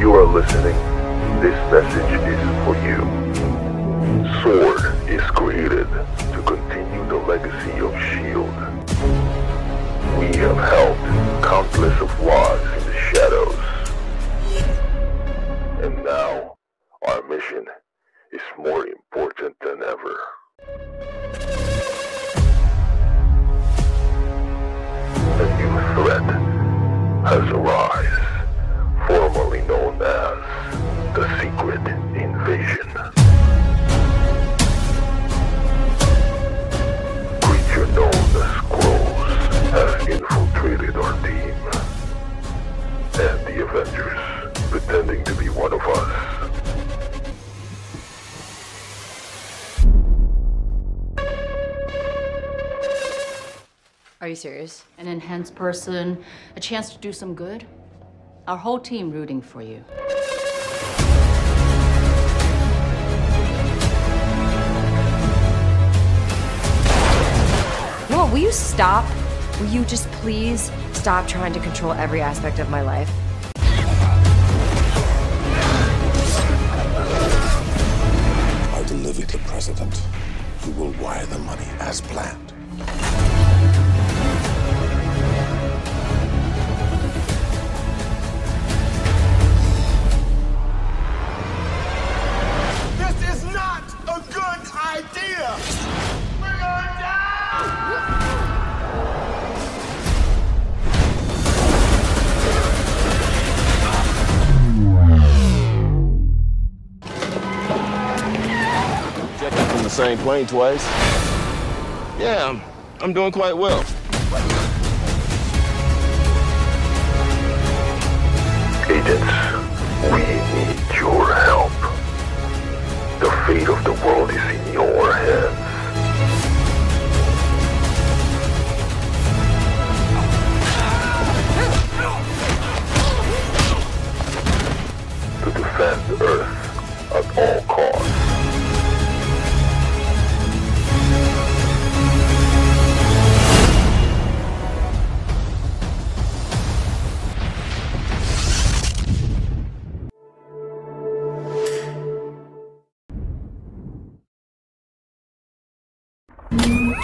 you are listening, this message is for you. Sword is created to continue the legacy of S.H.I.E.L.D. We have helped countless of lives in the shadows. And now, our mission is more important than ever. A new threat has arisen, formerly as the Secret Invasion. Creature known as Skrulls has infiltrated our team. And the Avengers, pretending to be one of us, Are you serious? An enhanced person, a chance to do some good? Our whole team rooting for you. No, will you stop? Will you just please stop trying to control every aspect of my life? same plane twice. Yeah, I'm, I'm doing quite well. Agents, we need your help. The fate of the world is in your hands. to defend Earth. Thank